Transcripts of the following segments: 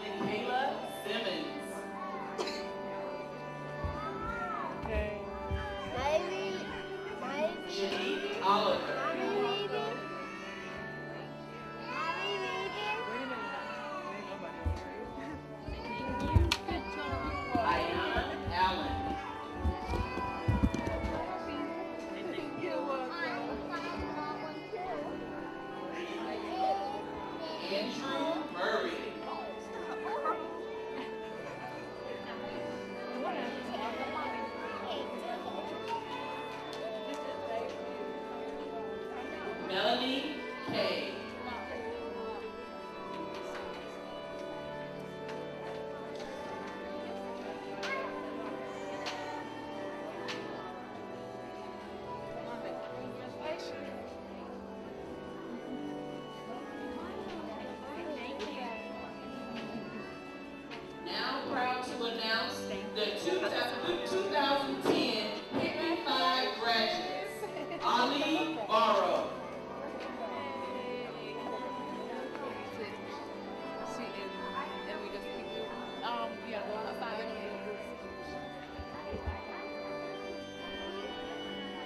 Nikayla Simmons. Ivy, Ivy, Janine Oliver. Mommy reading. Mommy reading. Ayana Allen. Andrew Melanie Kay. Now proud to announce the 2010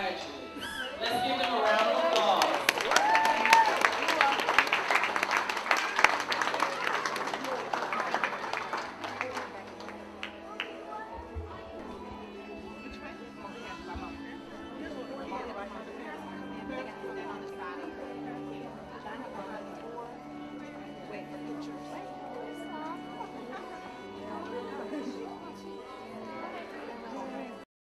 You